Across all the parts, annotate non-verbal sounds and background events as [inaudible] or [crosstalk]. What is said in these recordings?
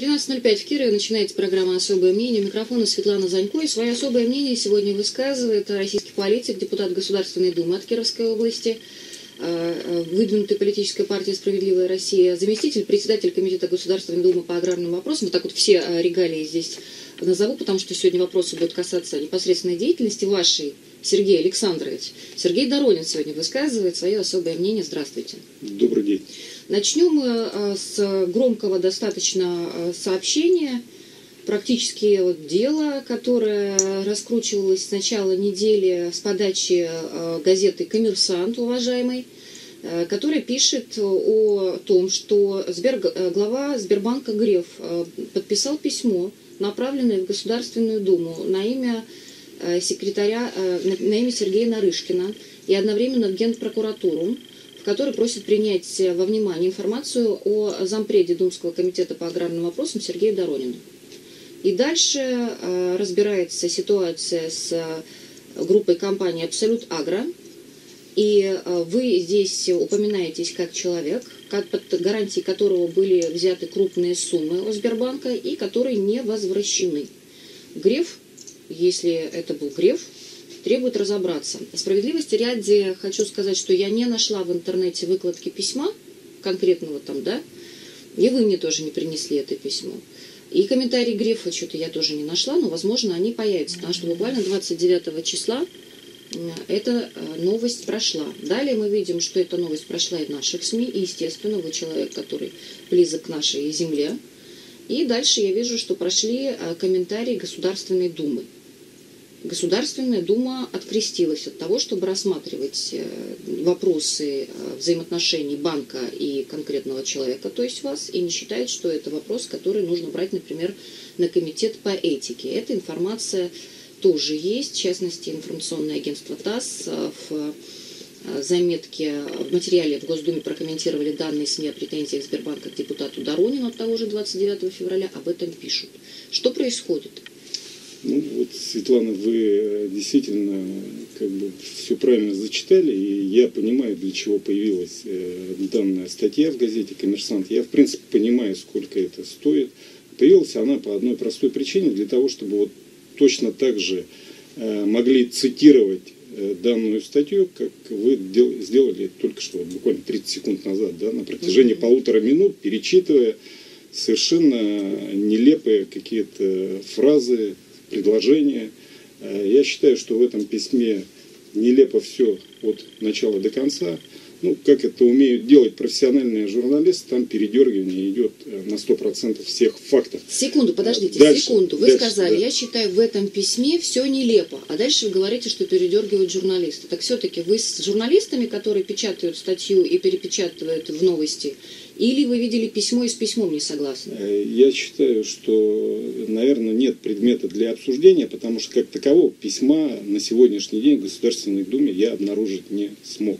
13.05 в Кирове начинается программа «Особое мнение». Микрофона Светлана Занько. И свое особое мнение сегодня высказывает российский политик, депутат Государственной Думы от Кировской области, э, выдвинутый политической партии «Справедливая Россия», заместитель председатель Комитета Государственной Думы по аграрным вопросам. Вот так вот все э, регалии здесь назову, потому что сегодня вопросы будут касаться непосредственной деятельности вашей, Сергей Александрович. Сергей Доронин сегодня высказывает свое особое мнение. Здравствуйте. Добрый день. Начнем мы э, с громкого достаточно э, сообщения, практически вот дело, которое раскручивалось с начала недели с подачи э, газеты «Коммерсант», уважаемый, который пишет о том, что глава Сбербанка Греф подписал письмо, направленное в Государственную Думу на имя секретаря, на имя Сергея Нарышкина и одновременно в Генпрокуратуру, в которой просит принять во внимание информацию о зампреде Думского комитета по аграрным вопросам Сергею Доронину. И дальше э, разбирается ситуация с э, группой компании «Абсолют Агро». И э, вы здесь упоминаетесь как человек, как под гарантией которого были взяты крупные суммы у Сбербанка и которые не возвращены. Греф, если это был Греф, требует разобраться. Справедливости ряде хочу сказать, что я не нашла в интернете выкладки письма конкретного там, да, и вы мне тоже не принесли это письмо. И комментарий Грефа что-то я тоже не нашла, но, возможно, они появятся, потому что буквально 29 числа эта э, новость прошла. Далее мы видим, что эта новость прошла и в наших СМИ, и, естественно, вы человек, который близок к нашей земле. И дальше я вижу, что прошли э, комментарии Государственной Думы. Государственная Дума открестилась от того, чтобы рассматривать э, вопросы э, взаимоотношений банка и конкретного человека, то есть вас, и не считает, что это вопрос, который нужно брать, например, на комитет по этике. Эта информация тоже есть, в частности, информационное агентство ТАСС э, в заметке в материале в Госдуме прокомментировали данные СМИ о претензиях Сбербанка к депутату Доронину от того же 29 февраля, об этом пишут. Что происходит? Ну, вот, Светлана, вы э, действительно как бы все правильно зачитали, и я понимаю, для чего появилась э, данная статья в газете «Коммерсант». Я, в принципе, понимаю, сколько это стоит. Появилась она по одной простой причине, для того, чтобы вот точно так же э, могли цитировать данную статью, как вы дел, сделали только что, буквально 30 секунд назад, да, на протяжении полутора минут, перечитывая совершенно нелепые какие-то фразы, предложения. Э, я считаю, что в этом письме нелепо все от начала до конца. Ну, как это умеют делать профессиональные журналисты, там передергивание идет э, на 100% всех фактов. Секунду, подождите, дальше, секунду. Вы дальше, сказали, да. я считаю, в этом письме все нелепо. А дальше вы говорите, что передергивают журналисты. Так все-таки вы с журналистами, которые печатают статью и перепечатывают в новости, или вы видели письмо и с письмом не согласны? Э, я считаю, что, наверное, нет предмета для обсуждения, потому что как такового письма на сегодняшний день в Государственной Думе я обнаружить не смог.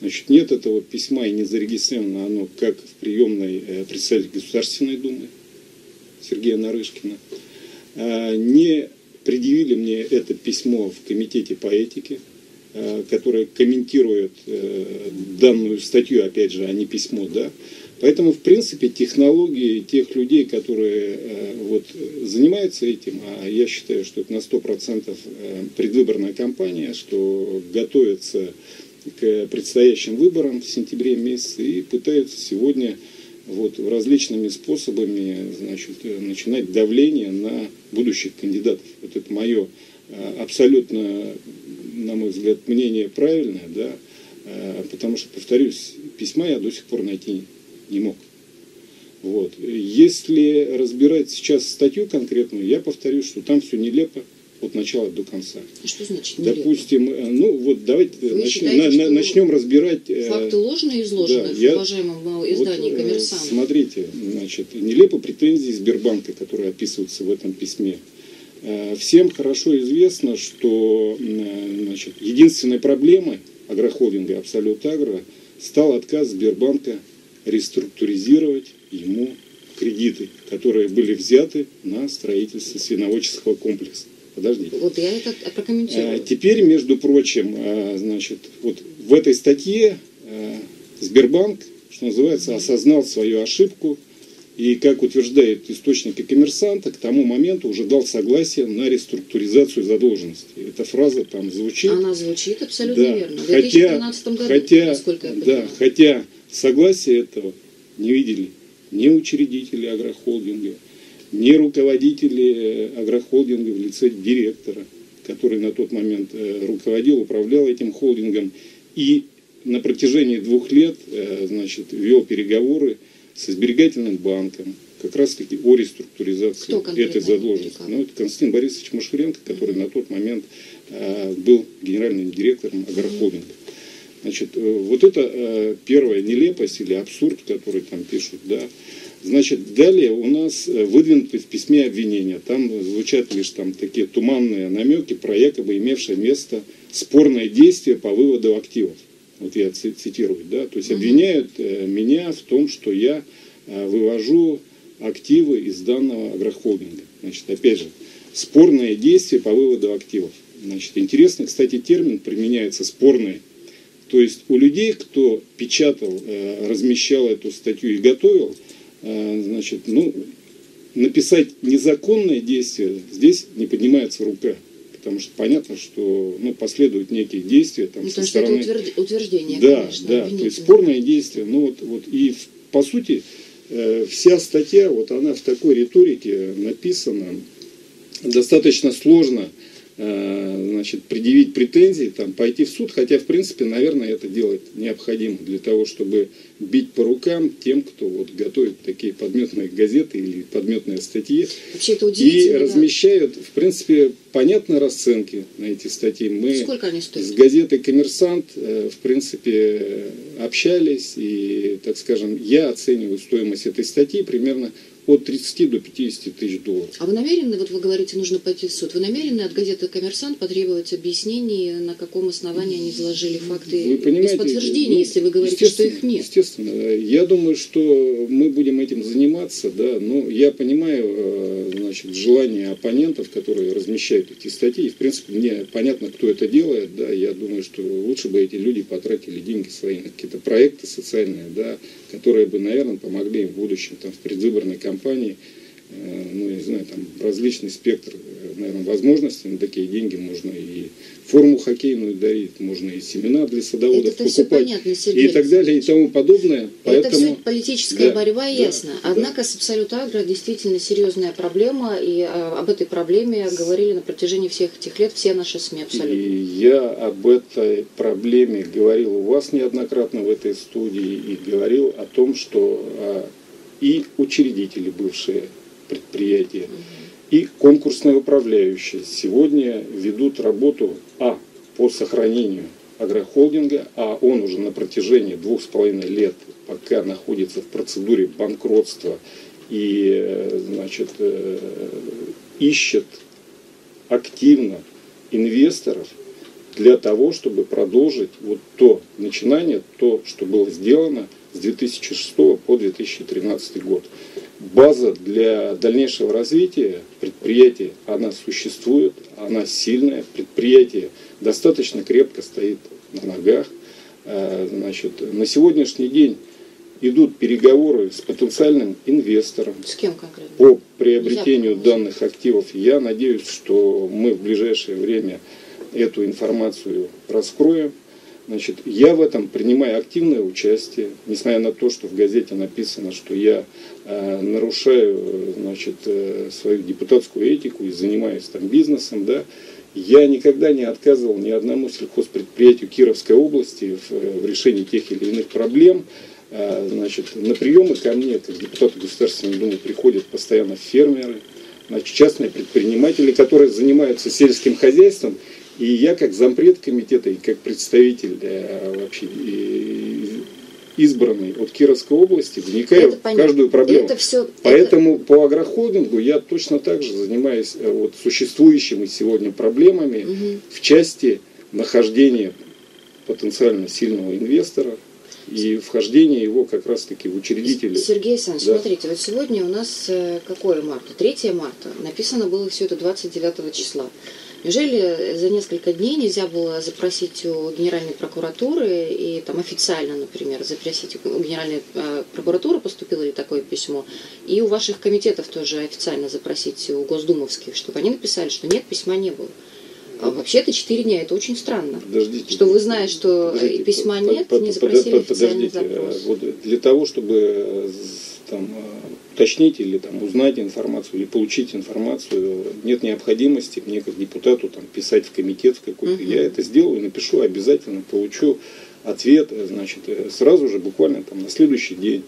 Значит, нет этого письма и не зарегистрировано оно как в приемной э, представителя Государственной Думы Сергея Нарышкина. Э, не предъявили мне это письмо в Комитете по этике, которое комментирует данную статью, опять же, а не письмо, да, Поэтому, в принципе, технологии тех людей, которые э, вот, занимаются этим, а я считаю, что это на 100% э, предвыборная кампания, что готовятся к предстоящим выборам в сентябре месяце и пытаются сегодня вот, различными способами значит, начинать давление на будущих кандидатов. Вот это мое э, абсолютно, на мой взгляд, мнение правильное, да, потому что, повторюсь, письма я до сих пор найти не мог. Вот. Если разбирать сейчас статью конкретную, я повторю, что там все нелепо от начала до конца. А что значит нелепо? Допустим, э, ну вот давайте Вы начнем, считаете, на, начнем разбирать... Э, факты ложные изложены да, в я, уважаемом издании вот, «Коммерсант». Смотрите, значит, нелепо претензии Сбербанка, которые описываются в этом письме. Э, всем хорошо известно, что значит, единственной проблемой агрохолдинга «Абсолют Агро» стал отказ Сбербанка реструктуризировать ему кредиты, которые были взяты на строительство свиноводческого комплекса. Подождите. Вот я это прокомментирую. А, теперь, между прочим, а, значит, вот в этой статье а, Сбербанк, что называется, осознал свою ошибку и, как утверждает источники коммерсанта, к тому моменту уже дал согласие на реструктуризацию задолженности. Эта фраза там звучит. Она звучит абсолютно да. верно. В 2013 году, хотя, насколько я понимаю. Да, хотя согласие этого не видели ни учредители агрохолдинга, ни руководители э, агрохолдинга в лице директора, который на тот момент э, руководил, управлял этим холдингом. И на протяжении двух лет э, значит, вел переговоры с сберегательным банком, как раз таки о реструктуризации этой задолженности. Ну, это Константин Борисович Машуренко, который на тот момент э, был генеральным директором агрохолдинга. Значит, э, вот это э, первая нелепость или абсурд, который там пишут, да. Значит, далее у нас э, выдвинуты в письме обвинения. Там звучат лишь там такие туманные намеки про якобы имевшее место спорное действие по выводу активов вот я цитирую, да, то есть обвиняют меня в том, что я вывожу активы из данного агрохолдинга. Значит, опять же, спорные действия по выводу активов. Значит, интересный, кстати, термин применяется спорные. То есть у людей, кто печатал, э, размещал эту статью и готовил, значит, ну, написать незаконное действие здесь не поднимается рука. Потому что понятно, что ну, последуют некие действия там, ну, со стороны... это утверждение, Да, конечно, да, то есть спорные действия. Ну, вот, вот, и по сути э, вся статья, вот она в такой риторике написана, достаточно сложно. Э, значит, предъявить претензии, там, пойти в суд, хотя, в принципе, наверное, это делать необходимо для того, чтобы бить по рукам тем, кто вот готовит такие подметные газеты или подметные статьи. Вообще это И размещают, в принципе, понятные расценки на эти статьи. Мы Сколько они стоят? с газетой «Коммерсант», э, в принципе, общались, и, так скажем, я оцениваю стоимость этой статьи примерно от 30 до 50 тысяч долларов. А вы намерены, вот вы говорите, нужно пойти в суд, вы намерены от газеты «Коммерсант» потребовать объяснений, на каком основании они изложили факты вы понимаете, без подтверждения, ну, если вы говорите, что их нет? Естественно. Я думаю, что мы будем этим заниматься, да, но я понимаю э, значит, желание оппонентов, которые размещают эти статьи, и, в принципе, мне понятно, кто это делает, да, я думаю, что лучше бы эти люди потратили деньги свои на какие-то проекты социальные, да, которые бы, наверное, помогли им в будущем там, в предвыборной кампании, э, ну, не знаю, там различный спектр, э, наверное, возможностей, на такие деньги можно и форму хоккейную дарить, можно и семена для садоводов это покупать понятно, Сергей и так далее и тому подобное. Это все политическая да, борьба, да, ясно. Однако да. с Абсолют Агро действительно серьезная проблема, и а, об этой проблеме говорили на протяжении всех этих лет все наши СМИ абсолютно. И я об этой проблеме говорил у вас неоднократно в этой студии и говорил о том, что а, и учредители бывшие предприятия, и конкурсные управляющие сегодня ведут работу а по сохранению агрохолдинга, а он уже на протяжении двух с половиной лет пока находится в процедуре банкротства и э, значит, э, ищет активно инвесторов для того, чтобы продолжить вот то начинание, то, что было сделано с 2006 по 2013 год база для дальнейшего развития предприятия, она существует, она сильная, предприятие достаточно крепко стоит на ногах. Э, значит, на сегодняшний день идут переговоры с потенциальным инвестором с кем конкретно? по приобретению данных активов. Я надеюсь, что мы в ближайшее время эту информацию раскроем. Значит, я в этом принимаю активное участие, несмотря на то, что в газете написано, что я э, нарушаю значит, э, свою депутатскую этику и занимаюсь там бизнесом, да, я никогда не отказывал ни одному сельхозпредприятию Кировской области в, в решении тех или иных проблем. Э, значит, на приемы ко мне, как депутату Государственной Думы, приходят постоянно фермеры, значит, частные предприниматели, которые занимаются сельским хозяйством и я как зампред комитета и как представитель э, вообще избранный от Кировской области вникаю это в понятно. каждую проблему. Это все, Поэтому это... по агрохолдингу я точно так же занимаюсь э, вот, существующими сегодня проблемами угу. в части нахождения потенциально сильного инвестора, и вхождение его как раз-таки в учредители. Сергей Александрович, да. смотрите, вот сегодня у нас э, какое марта? 3 марта. Написано было все это 29 числа. Неужели за несколько дней нельзя было запросить у Генеральной прокуратуры и там официально, например, запросить у Генеральной э, прокуратуры, поступило ли такое письмо, и у ваших комитетов тоже официально запросить у госдумовских, чтобы они написали, что нет, письма не было. А вообще это 4 дня, это очень странно. Подождите. Что вы, зная, что Подождите, письма под- нет, под- не под- запросили под- официальный подождите, запрос. э, вот для того, чтобы э, там, э, уточнить или там, узнать информацию, или получить информацию, нет необходимости мне как депутату там, писать в комитет какой-то. Мгм. Я это сделаю, напишу, обязательно получу ответ, э, значит, э, сразу же, буквально там, на следующий день.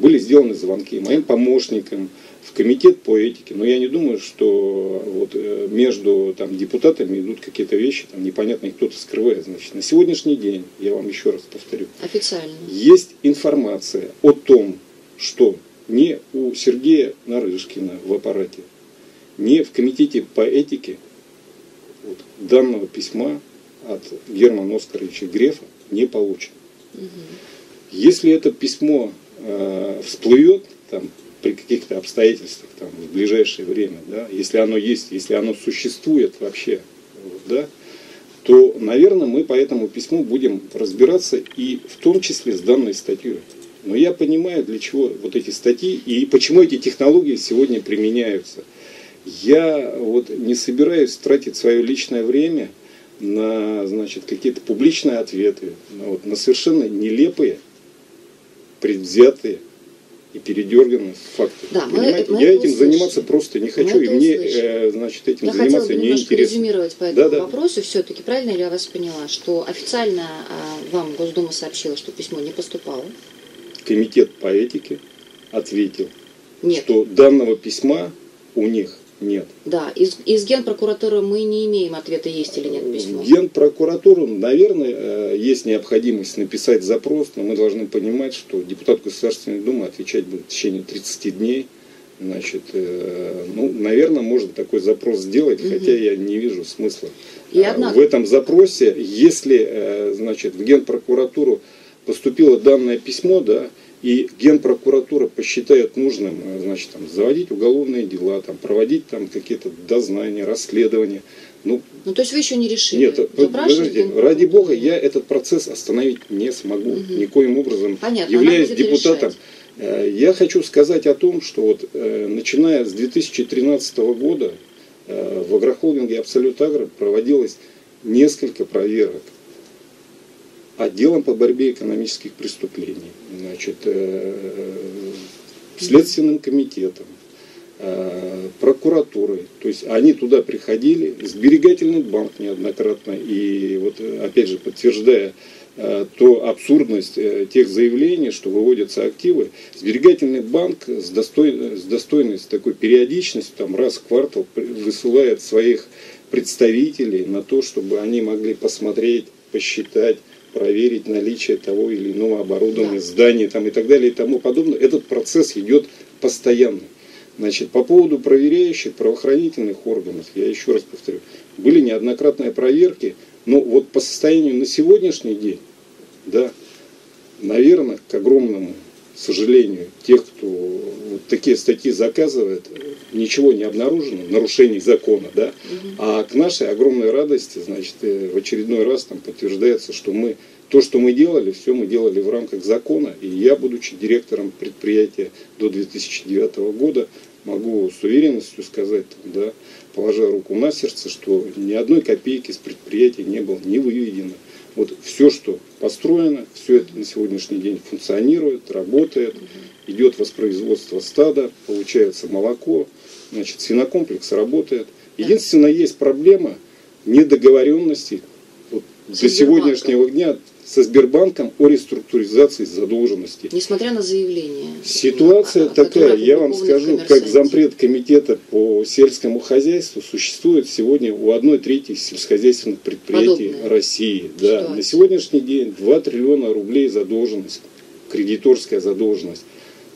Были сделаны звонки моим помощникам в комитет по этике, но я не думаю, что вот между там, депутатами идут какие-то вещи, там непонятно, кто-то скрывает. Значит, на сегодняшний день, я вам еще раз повторю, Официально. есть информация о том, что не у Сергея Нарышкина в аппарате, не в комитете по этике вот, данного письма от Германа Оскаровича Грефа не получено. Если это письмо э, всплывет там, при каких-то обстоятельствах там, в ближайшее время, да, если оно есть, если оно существует вообще, вот, да, то, наверное, мы по этому письму будем разбираться и в том числе с данной статьей. Но я понимаю, для чего вот эти статьи и почему эти технологии сегодня применяются. Я вот не собираюсь тратить свое личное время на значит, какие-то публичные ответы, на, вот, на совершенно нелепые, предвзятые и передерганные факты. Да, мы- Понимаете? мы я этим услышали. заниматься просто не хочу, и мне э, значит, этим Я заниматься не интересно. резюмировать по этому Да-да. вопросу. Все-таки правильно ли я вас поняла, что официально а, вам Госдума сообщила, что письмо не поступало? Комитет по этике ответил, Нет. что данного письма у них нет. Да, из, из Генпрокуратуры мы не имеем ответа, есть или нет письмо. Генпрокуратуру, наверное, э, есть необходимость написать запрос, но мы должны понимать, что депутат Государственной Думы отвечать будет в течение 30 дней. Значит, э, ну, наверное, можно такой запрос сделать, Мгм. хотя я не вижу смысла И э, однако- в этом запросе. Если, значит, в Генпрокуратуру поступило данное письмо, да, и Генпрокуратура посчитает нужным, э, значит, там, заводить уголовные дела, там, проводить там какие-то дознания, расследования, ну, Ну, то есть вы еще не решили? нет, Запрашивать подождите, ради бога, я этот процесс остановить не смогу. Мгм. Никоим образом, Понятно, являясь она будет депутатом. решать. Э, Я хочу сказать о том, что вот, э, начиная с 2013 года э, в агрохолдинге Абсолют Агро проводилось несколько проверок отделом по борьбе экономических преступлений, значит, э, Следственным комитетом, э, прокуратурой. То есть они туда приходили, сберегательный банк неоднократно, и вот опять же подтверждая э, то абсурдность тех заявлений, что выводятся активы, сберегательный банк с, достой, с достойной такой периодичностью, там раз в квартал высылает своих представителей на то, чтобы они могли посмотреть, посчитать, проверить наличие того или иного оборудования, Да. зданий там, и так далее и тому подобное. Этот процесс идет постоянно. Значит, по поводу проверяющих правоохранительных органов, я еще раз повторю, были неоднократные проверки, но вот по состоянию на сегодняшний день, да, наверное, к огромному сожалению, тех, кто вот такие статьи заказывает, ничего не обнаружено, нарушений закона, да, а к нашей огромной радости, значит, э, в очередной раз там подтверждается, что мы, то, что мы делали, все мы делали в рамках закона, и я, будучи директором предприятия до 2009 года, могу с уверенностью сказать, да, положа руку на сердце, что ни одной копейки с предприятия не было не выведено. Вот все, что построено, все это на сегодняшний день функционирует, работает, идет воспроизводство стада, получается молоко, значит, свинокомплекс работает. Единственное, есть проблема недоговоренности вот, до сегодняшнего дня со Сбербанком о реструктуризации задолженности. Несмотря на заявление. Ситуация такая, я вам скажу, как зампред комитета по сельскому хозяйству существует сегодня у одной трети сельскохозяйственных предприятий Подобная России. Да. На сегодняшний день 2 триллиона рублей задолженность, кредиторская задолженность.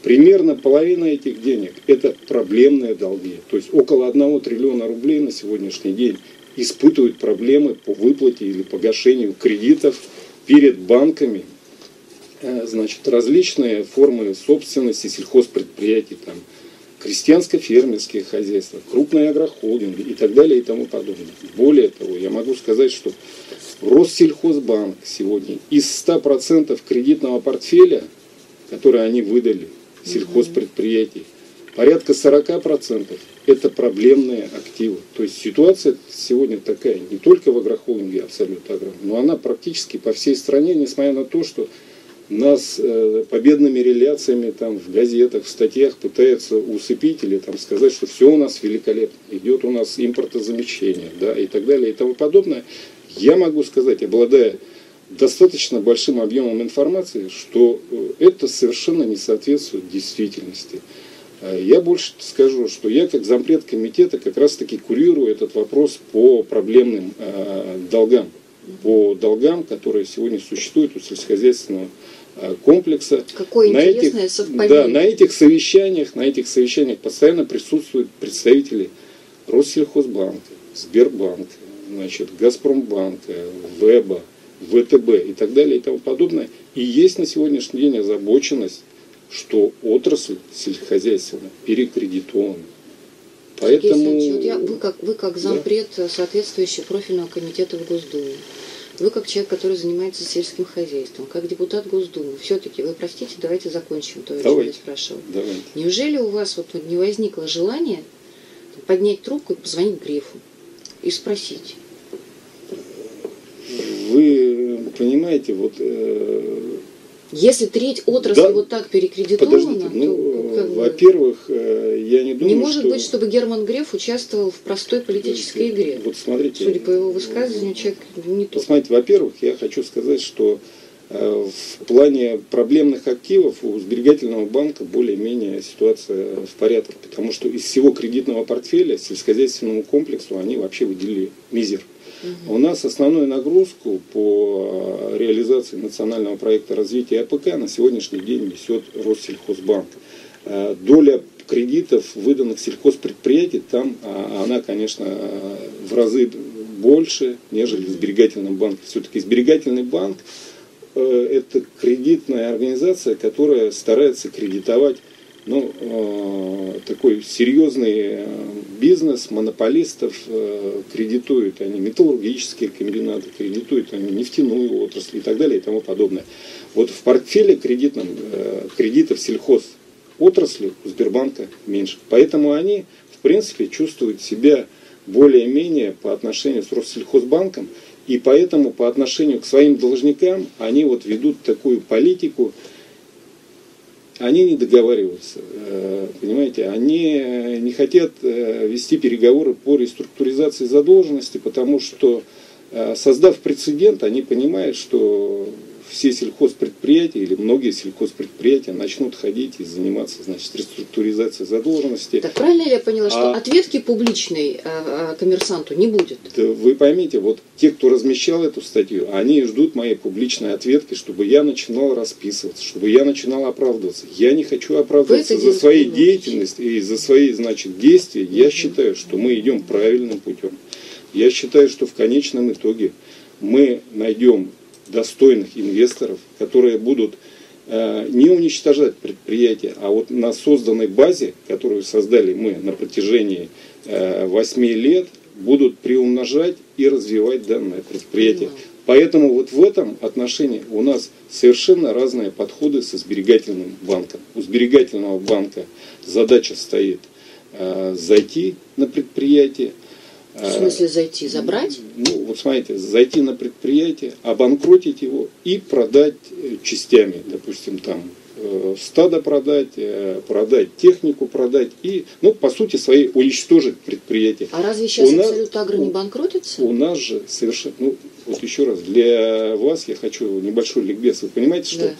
Примерно половина этих денег – это проблемные долги. То есть около 1 триллиона рублей на сегодняшний день испытывают проблемы по выплате или погашению кредитов перед банками Э, значит, различные формы собственности сельхозпредприятий, там, крестьянско-фермерские хозяйства, крупные агрохолдинги и так далее и тому подобное. Более того, я могу сказать, что Россельхозбанк сегодня из 100% кредитного портфеля, который они выдали сельхозпредприятий, порядка 40% это проблемные активы. То есть ситуация сегодня такая, не только в агрохолдинге абсолютно агро, но она практически по всей стране, несмотря на то, что нас э, победными реляциями там в газетах, в статьях пытаются усыпить или там сказать, что все у нас великолепно, идет у нас импортозамещение, да, и так далее и тому подобное. Я могу сказать, обладая достаточно большим объемом информации, что э, это совершенно не соответствует действительности. Э, я больше скажу, что я как зампред комитета как раз таки курирую этот вопрос по проблемным э, долгам, по долгам, которые сегодня существуют у сельскохозяйственного комплекса. Какое на интересное этих, совпадение. Да, на этих совещаниях, на этих совещаниях постоянно присутствуют представители Россельхозбанка, Сбербанка, значит, Газпромбанка, Веба, ВТБ и так далее и тому подобное. И есть на сегодняшний день озабоченность, что отрасль сельскохозяйственная перекредитована. Поэтому... я, вы, как, вы как зампред да? соответствующего профильного комитета в Госдуме, вы как человек, который занимается сельским хозяйством, как депутат Госдумы, все-таки, вы простите, давайте закончим то, о чем я спрашивала. Давайте. Неужели у вас вот не возникло желания поднять трубку и позвонить Грифу и спросить? Вы понимаете, вот э, если треть отрасли да, вот так перекредитована, подождите, ну, как во-первых, э, я не думаю, Не может что... быть, чтобы Герман Греф участвовал в простой политической игре. Вот смотрите. Судя по его высказыванию, человек не тот. Смотрите, во-первых, я хочу сказать, что э, в плане проблемных активов у сберегательного банка более-менее ситуация в порядке, потому что из всего кредитного портфеля сельскохозяйственному комплексу они вообще выделили мизер. У нас основную нагрузку по э, реализации национального проекта развития АПК на сегодняшний день несет Россельхозбанк. Э, доля кредитов, выданных сельхозпредприятий, там а, она, конечно, в разы больше, нежели в сберегательном банке. Все-таки сберегательный банк э, это кредитная организация, которая старается кредитовать ну, э, такой серьезный э, бизнес монополистов э, кредитуют они металлургические комбинаты, кредитуют они нефтяную отрасль и так далее и тому подобное. Вот в портфеле кредитном, э, кредитов сельхоз отрасли у Сбербанка меньше. Поэтому они, в принципе, чувствуют себя более-менее по отношению с Россельхозбанком, и поэтому по отношению к своим должникам они вот ведут такую политику, они не договариваются, э, понимаете, они не хотят э, вести переговоры по реструктуризации задолженности, потому что, э, создав прецедент, они понимают, что все сельхозпредприятия или многие сельхозпредприятия начнут ходить и заниматься значит, реструктуризацией задолженности. Так правильно я поняла, а... что ответки публичной а, коммерсанту не будет? Да вы поймите, вот те, кто размещал эту статью, они ждут моей публичной ответки, чтобы я начинал расписываться, чтобы я начинал оправдываться. Я не хочу оправдываться за свои деятельность и за свои значит, действия. Я угу. считаю, что мы идем правильным путем. Я считаю, что в конечном итоге мы найдем достойных инвесторов, которые будут э, не уничтожать предприятие, а вот на созданной базе, которую создали мы на протяжении э, 8 лет, будут приумножать и развивать данное предприятие. Поэтому вот в этом отношении у нас совершенно разные подходы со сберегательным банком. У сберегательного банка задача стоит э, зайти на предприятие, в смысле зайти, забрать? Ну, вот смотрите, зайти на предприятие, обанкротить его и продать э, частями, допустим, там э, стадо продать, э, продать технику, продать и, ну, по сути своей, уничтожить предприятие. А разве сейчас у Абсолют Агро не банкротится? У нас же совершенно, ну, вот еще раз, для вас я хочу небольшой ликбез. Вы понимаете, что да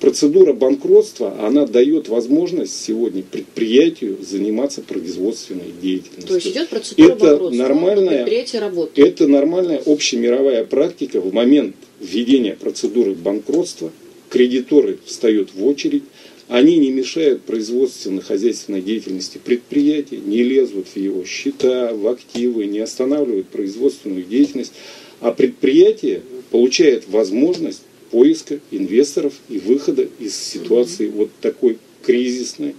процедура банкротства, она дает возможность сегодня предприятию заниматься производственной деятельностью. То есть идет процедура это банкротства, нормальная, предприятие работает. Это нормальная общемировая практика в момент введения процедуры банкротства. Кредиторы встают в очередь, они не мешают производственно-хозяйственной деятельности предприятия, не лезут в его счета, в активы, не останавливают производственную деятельность, а предприятие получает возможность поиска инвесторов и выхода из ситуации вот такой кризисной,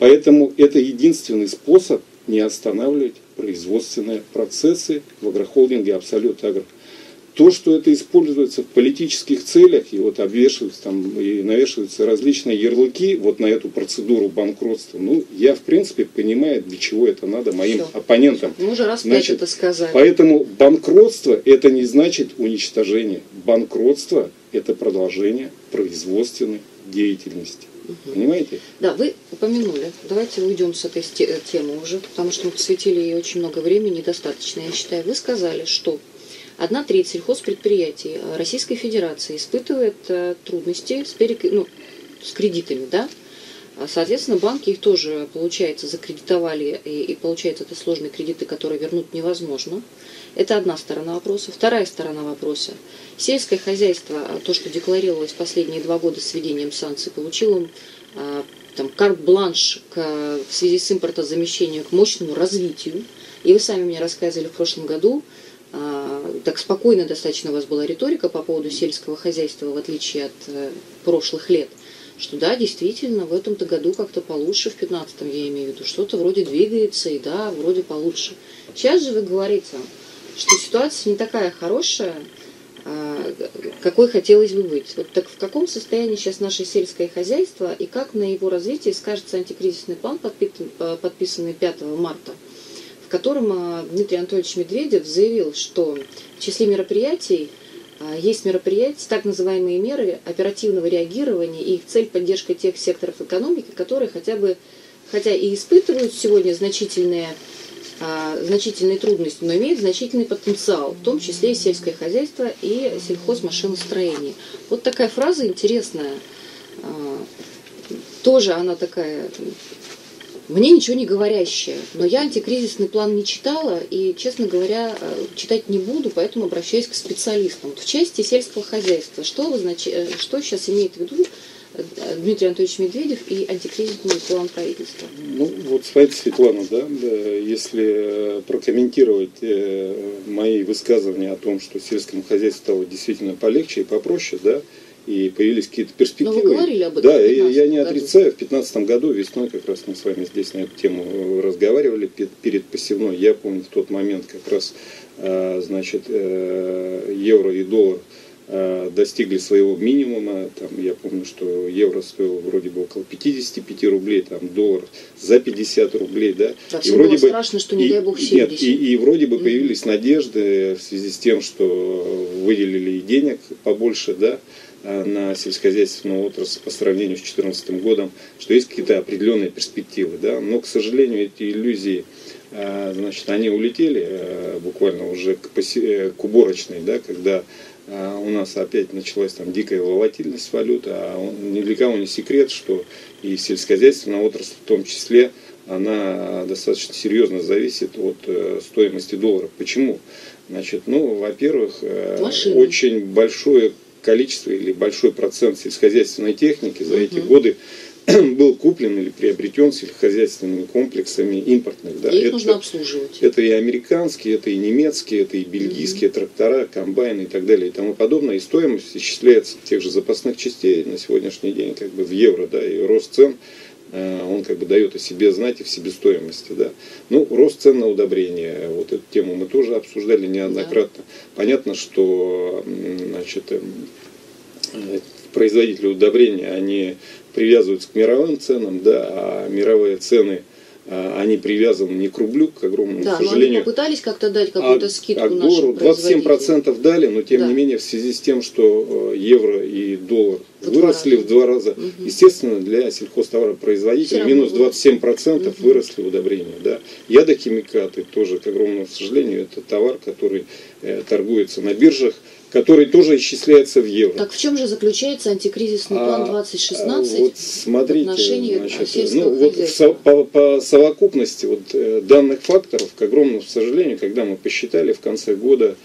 Поэтому это единственный способ не останавливать производственные процессы в агрохолдинге Абсолют Агро то, что это используется в политических целях, и вот обвешиваются там, и навешиваются различные ярлыки вот на эту процедуру банкротства, ну, я, в принципе, понимаю, для чего это надо моим Все. оппонентам. Мы уже раз значит, это сказали. Поэтому банкротство – это не значит уничтожение. Банкротство – это продолжение производственной деятельности. Угу. Понимаете? Да, вы упомянули. Давайте уйдем с этой темы уже, потому что мы посвятили ей очень много времени, достаточно, я считаю. Вы сказали, что Одна треть сельхозпредприятий Российской Федерации испытывает э, трудности с, перек... ну, с кредитами, да? А, соответственно, банки их тоже, получается, закредитовали, и, и получается, это сложные кредиты, которые вернуть невозможно. Это одна сторона вопроса. Вторая сторона вопроса. Сельское хозяйство, а, то, что декларировалось последние два года с введением санкций, получило а, там, карт-бланш в связи с импортозамещением к мощному развитию. И вы сами мне рассказывали в прошлом году, так спокойно достаточно у вас была риторика по поводу сельского хозяйства, в отличие от э, прошлых лет, что да, действительно, в этом-то году как-то получше, в 15-м я имею в виду, что-то вроде двигается, и да, вроде получше. Сейчас же вы говорите, что ситуация не такая хорошая, а, какой хотелось бы быть. Вот так в каком состоянии сейчас наше сельское хозяйство и как на его развитие скажется антикризисный план, подписанный 5 марта – котором а, Дмитрий Анатольевич Медведев заявил, что в числе мероприятий а, есть мероприятия, так называемые меры оперативного реагирования, и их цель поддержка тех секторов экономики, которые хотя бы, хотя и испытывают сегодня значительные, а, значительные трудности, но имеют значительный потенциал, в том числе и сельское хозяйство и сельхозмашиностроение. Вот такая фраза интересная. Тоже она такая мне ничего не говорящее. Но я антикризисный план не читала и, честно говоря, э, читать не буду, поэтому обращаюсь к специалистам. В части сельского хозяйства, что, обознач... Э, что сейчас имеет в виду э, Дмитрий Анатольевич Медведев и антикризисный план правительства? Ну, вот смотрите, Светлана, да, если прокомментировать мои высказывания о том, что сельскому хозяйству стало действительно полегче и попроще, да, и появились какие-то перспективы. Но вы говорили об этом Да, я не году. отрицаю. В 2015 году весной как раз мы с вами здесь на эту тему разговаривали перед посевной. Я помню в тот момент как раз а, значит, э, евро и доллар а, достигли своего минимума. Там, я помню, что евро стоил вроде бы около 55 рублей, там доллар за 50 рублей. Да? Да, и вроде бы, страшно, что не и, дай бог 70. Нет, и, и вроде бы mm-hmm. появились надежды в связи с тем, что выделили денег побольше, да, Э, на сельскохозяйственную отрасль по сравнению с 2014 годом, что есть какие-то определенные перспективы. Да? Но, к сожалению, эти иллюзии, э, значит, они улетели э, буквально уже к, посе... к уборочной, да, когда у нас опять началась там дикая волатильность валюты, а ни для кого не секрет, что и сельскохозяйственная отрасль в том числе, она достаточно серьезно зависит от стоимости доллара. Почему? Значит, ну, во-первых, Машины. очень большое количество или большой процент сельскохозяйственной техники за эти годы [clears throat] был куплен или приобретен сельскохозяйственными комплексами импортных. Да. И их это, нужно обслуживать. Это и американские, это и немецкие, это и бельгийские mm-hmm. трактора, комбайны и так далее и тому подобное. И стоимость исчисляется тех же запасных частей на сегодняшний день как бы в евро, да, и рост цен он как бы дает о себе знать и в себестоимости. Да. Ну, рост цен на удобрения, вот эту тему мы тоже обсуждали неоднократно. Да. Понятно, что значит, эм, э, производители удобрения, они привязываются к мировым ценам, да, а мировые цены они привязаны не к рублю, к огромному да, сожалению. Но они попытались как-то дать какую-то а, скидку а нашим 27% дали, но тем да. не менее в связи с тем, что э, евро и доллар в выросли в два раза, угу. естественно, для сельхозтоваропроизводителей минус 27% угу. выросли удобрения. Да. Ядохимикаты тоже, к огромному сожалению, это товар, который э, торгуется на биржах который тоже исчисляется в евро. Так в чем же заключается антикризисный план 2016 а, вот смотрите, в отношении значит, ну, вот со, по, по совокупности вот, э, данных факторов, к огромному сожалению, когда мы посчитали в конце года,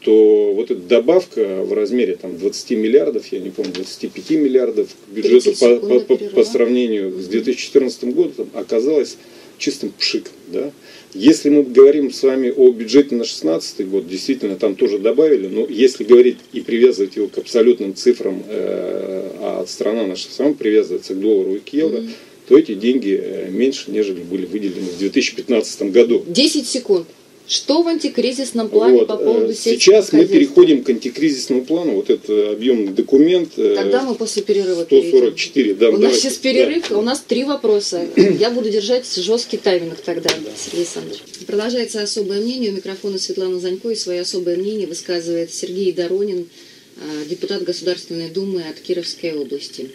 то вот эта добавка в размере там, 20 миллиардов, я не помню, 25 миллиардов к бюджету по, по, по, по сравнению с 2014 годом оказалась чистым пшиком. Да? Если мы говорим с вами о бюджете на 2016 год, действительно там тоже добавили, но если говорить и привязывать его к абсолютным цифрам, э, а страна наша сама привязывается к доллару и к евро, mm-hmm. то эти деньги э, меньше, нежели были выделены в 2015 году. 10 секунд. Что в антикризисном плане вот. по поводу э, Сейчас мы переходим к антикризисному плану. Вот это объемный документ. э, Тогда мы после перерыва 144, да, перейдем. У нас давайте, сейчас перерыв, да. у нас три вопроса. [clears throat] Я буду держать жесткий тайминг тогда, Сергей Александрович. Продолжается особое мнение. У микрофона Светлана Занько и свое особое мнение высказывает Сергей Доронин, э, депутат Государственной Думы от Кировской области.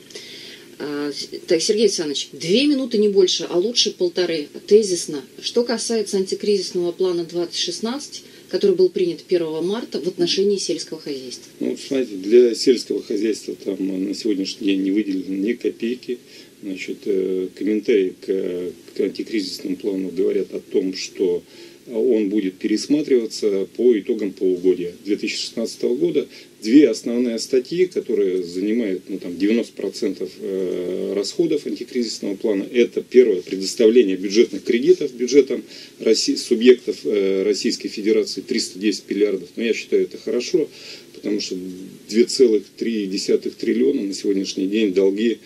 А, Так, Сергей Александрович, две минуты не больше, а лучше полторы, тезисно. Что касается антикризисного плана 2016, который был принят 1 марта в отношении сельского хозяйства. Ну, знаете, для сельского хозяйства там э, на сегодняшний день не выделено ни копейки. Значит, э, комментарии к, к антикризисному плану говорят о том, что он будет пересматриваться по итогам полугодия 2016 года. Две основные статьи, которые занимают ну, там, 90% э, расходов антикризисного плана, это первое, предоставление бюджетных кредитов бюджетам России, субъектов э, Российской Федерации 310 миллиардов. Но я считаю это хорошо, потому что 2,3 триллиона на сегодняшний день долги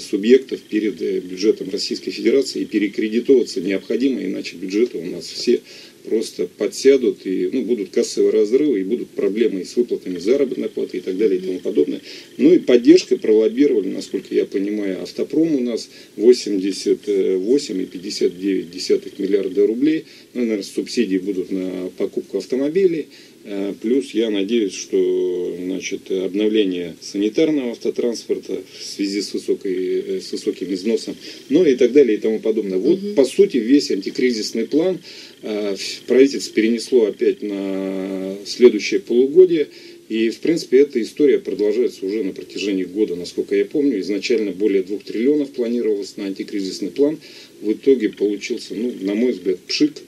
субъектов перед э, бюджетом Российской Федерации и перекредитоваться необходимо, иначе бюджеты у нас все просто подсядут и ну, будут кассовые разрывы и будут проблемы и с выплатами заработной платы и так далее и тому подобное. Ну и поддержкой пролоббировали, насколько я понимаю, автопром у нас 88,59 миллиарда рублей. Ну, наверное, субсидии будут на покупку автомобилей. Э, Плюс я надеюсь, что значит, обновление санитарного автотранспорта в связи с, высокой, э, с высоким износом, ну и так далее и тому подобное. Вот по сути весь антикризисный план э, правительство перенесло опять на следующее полугодие. И, в принципе, эта история продолжается уже на протяжении года, насколько я помню. Изначально более двух триллионов планировалось на антикризисный план. В итоге получился, ну, на мой взгляд, пшик –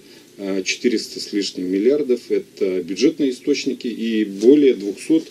400 с лишним миллиардов, это бюджетные источники, и более 200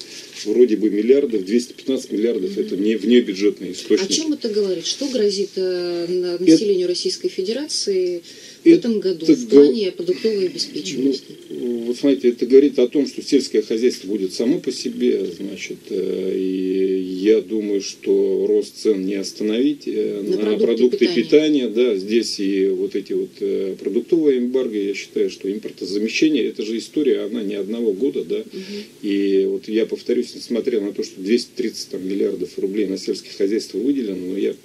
вроде бы миллиардов, 215 миллиардов, это не внебюджетные О источники. чем это говорит? Что грозит э, на- населению Российской Федерации в этом году это в плане продуктовой обеспеченности? Ну, вот смотрите, это говорит о том, что сельское хозяйство будет само по себе, значит, э, и я думаю, что рост цен не остановить э, На на, продукты продукты, питания. питания. да, здесь и вот эти вот э, продуктовые эмбарго, я считаю, что импортозамещение, это же история, она не одного года, да, и вот я повторюсь, несмотря на то, что 230 там, миллиардов рублей на сельское хозяйство выделено, но я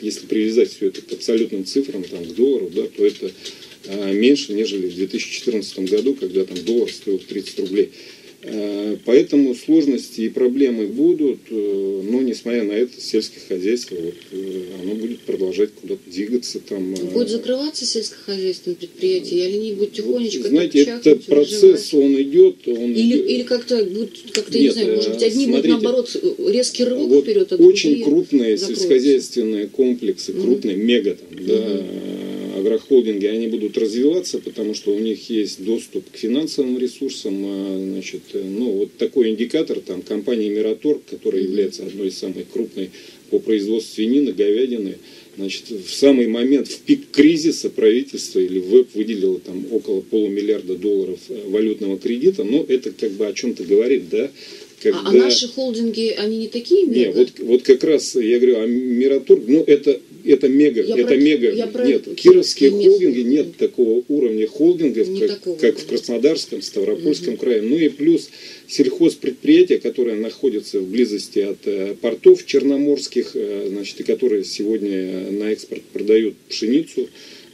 если привязать все это к абсолютным цифрам, там, к доллару, да, то это а, меньше, нежели в 2014 году, когда там доллар стоил 30 рублей. А, Поэтому сложности и проблемы будут, э, но несмотря на это сельское хозяйство вот, э, оно будет продолжать куда-то двигаться там. э, Будет закрываться сельскохозяйственное предприятие, или они будут тихонечко так Знаете, это процесс, выживать? он идет, он Или, идет. или как-то будет, как-то, я не Нет, знаю, может быть, э, одни будут смотрите, наоборот резкий рывок вот вперед, а очень крупные закроются. сельскохозяйственные комплексы, крупные, мега там, да, агрохолдинги, они будут развиваться, потому что у них есть доступ к финансовым ресурсам. а, Значит, э, ну, вот такой индикатор, там, компания Мираторг, которая является одной из самых крупной по производству свинины, говядины, Значит, в самый момент, в пик кризиса правительство или ВЭП выделило там около полумиллиарда долларов э, валютного кредита, но это как бы о чем-то говорит, да? А, а наши холдинги, они не такие мега? вот, вот как раз я говорю, а Мираторг, ну это, это мега, Я это про- мега. я про нет, кировские местную. холдинги, нет такого уровня холдингов, Не как, такого как в. Краснодарском, Ставропольском крае. Ну и плюс сельхозпредприятия, которые находятся в близости от э, портов черноморских, э, значит, и которые сегодня на экспорт продают пшеницу.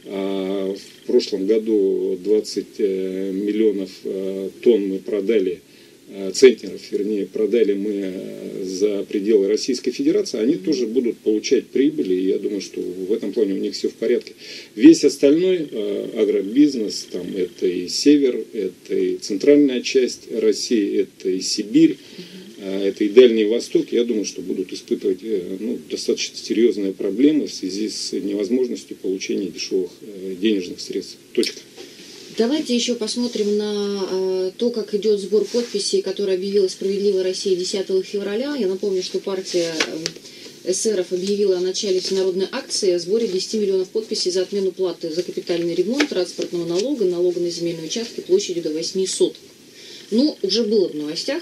А в прошлом году 20 э, миллионов э, тонн мы продали э, центнеров, вернее, продали мы э, за пределы Российской Федерации, они тоже будут получать прибыли, и я думаю, что в этом плане у них все в порядке. Весь остальной э, агробизнес, там это и север, это и центральная часть России, это и Сибирь, э, это и Дальний Восток, я думаю, что будут испытывать э, ну, достаточно серьезные проблемы в связи с невозможностью получения дешевых э, денежных средств. Точка. Давайте еще посмотрим на э, то, как идет сбор подписей, который объявила «Справедливая Россия» 10 февраля. Я напомню, что партия э, эсеров объявила о начале всенародной акции о сборе 10 миллионов подписей за отмену платы за капитальный ремонт, транспортного налога, налога на земельные участки площадью до 8 соток. Ну, уже было в новостях,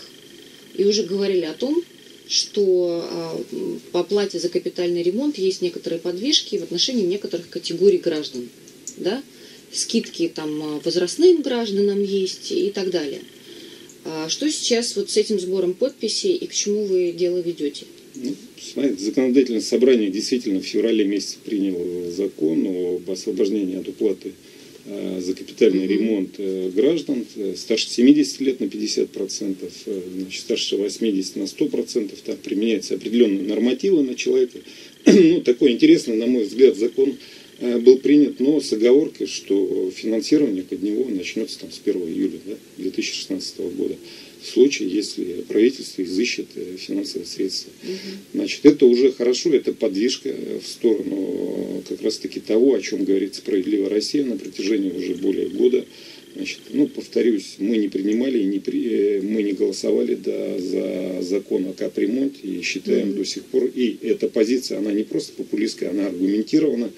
и уже говорили о том, что а, по оплате за капитальный ремонт есть некоторые подвижки в отношении некоторых категорий граждан. Да? Скидки там а, возрастным гражданам есть и так далее. А что сейчас вот с этим сбором подписей и к чему вы дело ведете? Ну, смотрите, законодательное собрание действительно в феврале месяце приняло закон об освобождении от уплаты э, за капитальный угу. ремонт э, граждан э, старше 70 лет на 50%, значит, старше 80 на 100%, там применяются определенные нормативы на человека. [clears throat] ну, такой интересный, на мой взгляд, закон Э, был принят, но с оговоркой, что финансирование под него начнется там, с 1 июля да, 2016 года. В случае, если правительство изыщет э, финансовые средства. Значит, это уже хорошо, это подвижка в сторону как раз-таки того, о чем говорит «Справедливая Россия» на протяжении уже более года. Значит, ну, повторюсь, мы не принимали, не при, э, мы не голосовали да, за закон о капремонте и считаем mm-hmm. до сих пор, и эта позиция, она не просто популистская, она аргументирована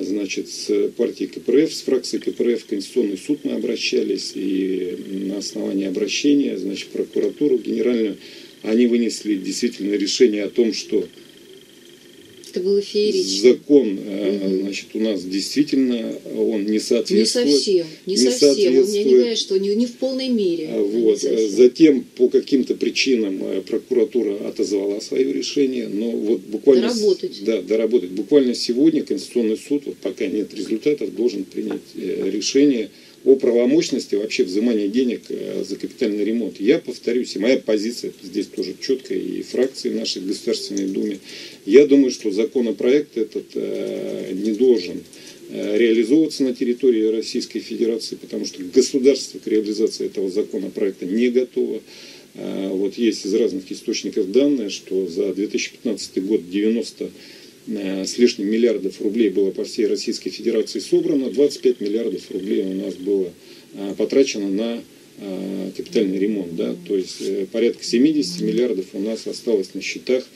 значит, с партией КПРФ, с фракцией КПРФ Конституционный суд мы обращались, и на основании обращения, значит, прокуратуру генеральную, они вынесли действительно решение о том, что это было феерично. Закон, угу. значит, у нас действительно он не соответствует. Не совсем, не, не совсем. Он меня не говорит, что не, не в полной мере. А вот. Затем по каким-то причинам э, прокуратура отозвала свое решение, но вот буквально... Доработать. Да, доработать. Буквально сегодня Конституционный суд, вот пока нет результатов, должен принять э, решение о правомощности вообще взимания денег э, за капитальный ремонт. Я повторюсь, и моя позиция здесь тоже четкая, и фракции нашей Государственной Думе. Я думаю, что законопроект этот э, не должен э, реализовываться на территории Российской Федерации, потому что государство к реализации этого законопроекта не готово. Вот есть из разных источников данные, что за 2015 год 90 Э, с лишним миллиардов рублей было по всей Российской Федерации собрано, 25 миллиардов рублей у нас было э, потрачено на э, капитальный ремонт. Да? То есть порядка 70 миллиардов у нас осталось на счетах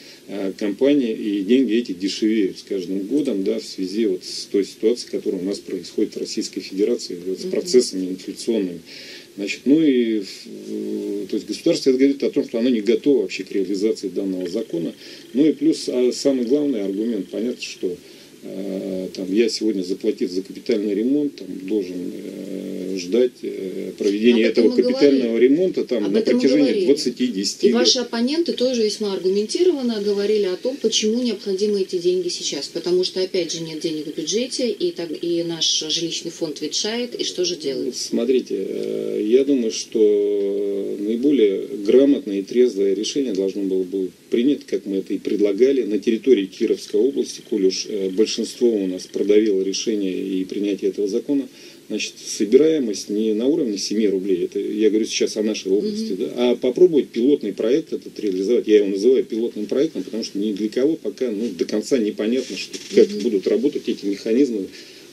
компании, и деньги эти дешевеют с каждым годом да, в связи вот с той ситуацией, которая у нас происходит в Российской Федерации, вот с процессами инфляционными. Значит, ну и то есть государство говорит о том, что оно не готово вообще к реализации данного закона. Ну и плюс а самый главный аргумент, понятно, что э, там, я сегодня заплатив за капитальный ремонт, там, должен э, ждать э, проведения этого капитального говорили. ремонта там, Об на протяжении 20-10 лет. И ваши оппоненты тоже весьма аргументированно говорили о том, почему необходимы эти деньги сейчас. Потому что, опять же, нет денег в бюджете, и, так, и наш жилищный фонд ветшает, и что же делать? Смотрите, э, я думаю, что наиболее грамотное и трезвое решение должно было быть принято, как мы это и предлагали, на территории Кировской области, коль уж э, большинство у нас продавило решение и принятие этого закона, значит, собираемость не на уровне 7 рублей, это я говорю сейчас о нашей области, mm-hmm. да, а попробовать пилотный проект этот реализовать. Я его называю пилотным проектом, потому что ни для кого пока ну, до конца непонятно, что, как mm-hmm. будут работать эти механизмы,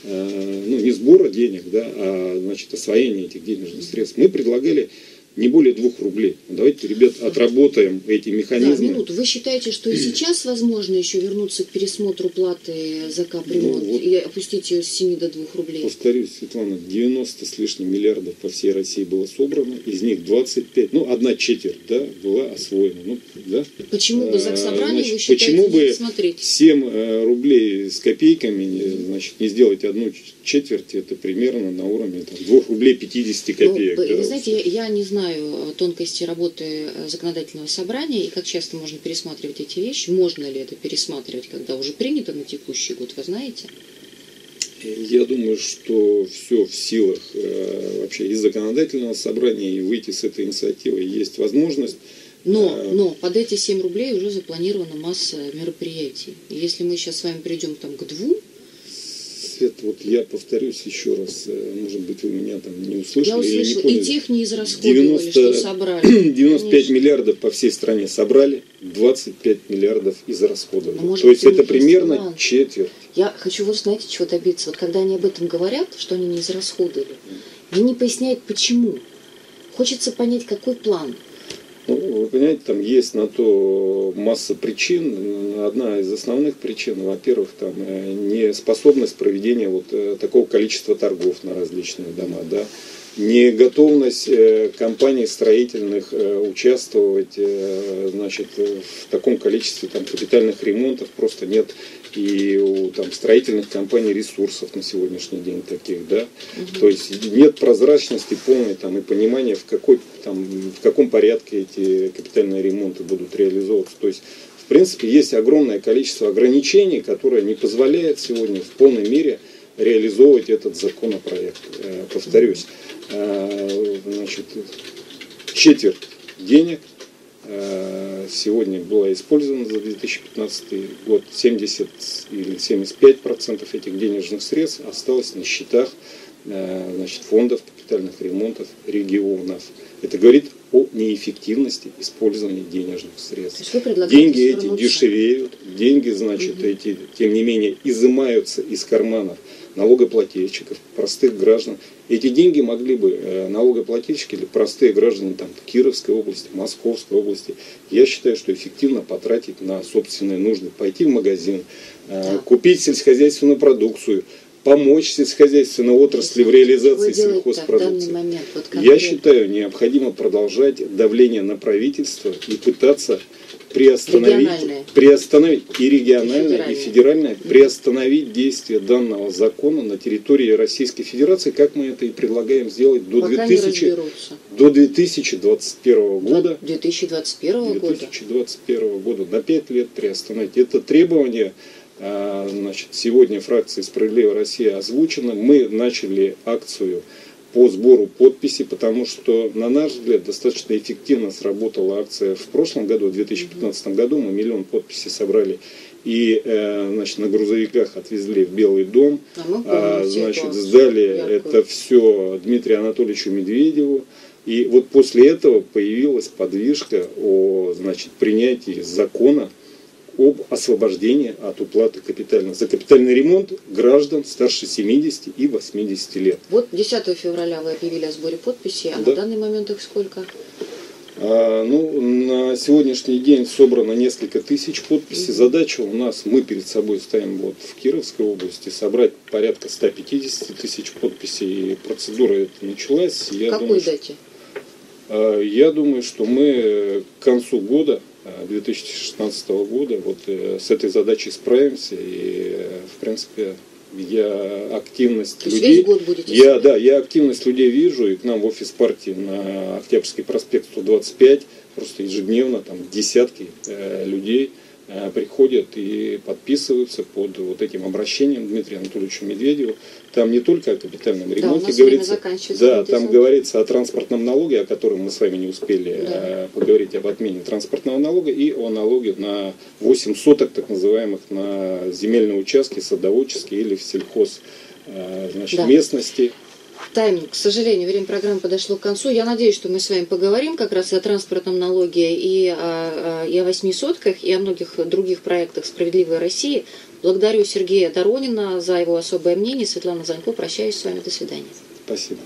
э, ну, не сбора денег, да, а значит, освоения этих денежных средств. Мы предлагали не более двух рублей. Давайте, ребят, отработаем эти механизмы. Да, минуту. Вы считаете, что и сейчас возможно еще вернуться к пересмотру платы за капремонт ну, вот, и опустить ее с 7 до 2 рублей? Повторюсь, Светлана, 90 с лишним миллиардов по всей России было собрано, из них 25, ну, одна четверть, да, была освоена. Ну, да? Почему бы за собрание значит, вы считаете, почему бы смотреть? 7 э, рублей с копейками, значит, не сделать одну четверть, это примерно на уровне там, 2 рублей 50 копеек. Ну, да? Вы знаете, я, я не знаю, знаю тонкости работы э, законодательного собрания и как часто можно пересматривать эти вещи. Можно ли это пересматривать, когда уже принято на текущий год, вы знаете? Я думаю, что все в силах э, вообще и законодательного собрания, и выйти с этой инициативой есть возможность. Но, э, но под эти 7 рублей уже запланирована масса мероприятий. Если мы сейчас с вами придем там к двум, Свет, вот я повторюсь еще раз, э, может быть, вы меня там не услышали. Я услышала, или не поняли. и тех не израсходовали, 90, что собрали. [clears throat] 95 Конечно. миллиардов по всей стране собрали, 25 миллиардов израсходовали. Ну, То есть это примерно план. четверть. Я хочу, вот знаете, чего добиться. Вот когда они об этом говорят, что они не израсходовали, они не поясняют, почему. Хочется понять, какой план. Ну, вы понимаете, там есть на то масса причин. Одна из основных причин, во-первых, там э, неспособность проведения вот э, такого количества торгов на различные дома, да. Не готовность э, компаний строительных э, участвовать э, значит, в таком количестве там, капитальных ремонтов просто нет. И у там, строительных компаний ресурсов на сегодняшний день таких, да, угу. то есть нет прозрачности полной там и понимания в какой там в каком порядке эти капитальные ремонты будут реализовываться, то есть в принципе есть огромное количество ограничений, которое не позволяет сегодня в полной мере реализовывать этот законопроект. Повторюсь, Э, значит, четверть денег э, сегодня была использована за 2015 год. 70 или 75 процентов этих денежных средств осталось на счетах э, значит, фондов капитальных ремонтов регионов. Это говорит о неэффективности использования денежных средств. Деньги эти дешевеют, деньги, значит, угу. эти, тем не менее, изымаются из карманов налогоплательщиков, простых граждан. Эти деньги могли бы э, налогоплательщики или простые граждане там, Кировской области, Московской области, я считаю, что эффективно потратить на собственные нужды. Пойти в магазин, э, да. купить сельскохозяйственную продукцию, помочь сельскохозяйственной отрасли в реализации сельхозпродукции. Момент, вот Я считаю, необходимо продолжать давление на правительство и пытаться приостановить, приостановить и региональное, и, и федеральное, приостановить действие данного закона на территории Российской Федерации, как мы это и предлагаем сделать до, 2000, до 2021 года. 2021 года. 2021 года. На 5 лет приостановить. Это требование а, значит, сегодня фракции «Справедливая Россия» озвучено. Мы начали акцию по сбору подписей, потому что, на наш взгляд, достаточно эффективно сработала акция в прошлом году, в 2015 году. Мы миллион подписей собрали и э, значит, на грузовиках отвезли в Белый дом. А, а значит, сдали это все Дмитрию Анатольевичу Медведеву. И вот после этого появилась подвижка о значит, принятии закона об освобождении от уплаты капитального за капитальный ремонт граждан старше 70 и 80 лет. Вот 10 февраля вы объявили о сборе подписей, а да. на данный момент их сколько? А, ну, на сегодняшний день собрано несколько тысяч подписей. Угу. Задача у нас, мы перед собой ставим вот в Кировской области, собрать порядка 150 тысяч подписей. И процедура эта началась. Я Какой думаю, дате? Что, а, я думаю, что мы к концу года 2016 года. Вот э, с этой задачей справимся. И э, в принципе я активность То людей. Год будете я, да, я активность людей вижу, и к нам в офис партии на Октябрьский проспект 125 просто ежедневно там десятки э, людей. Э, приходят и подписываются под вот этим обращением Дмитрия Анатольевича Медведева. Там не только о капитальном ремонте да, говорится, да, там говорится о транспортном налоге, о котором мы с вами не успели да. Э, поговорить об отмене транспортного налога и о налоге на 8 соток, так называемых, на земельные участки, садоводческие или в сельхоз э, значит, да. местности тайм, к сожалению, время программы подошло к концу. Я надеюсь, что мы с вами поговорим как раз о транспортном налоге и о, и о восьми сотках, и о многих других проектах «Справедливой России». Благодарю Сергея Доронина за его особое мнение. Светлана Занько, прощаюсь с вами. До свидания. Спасибо.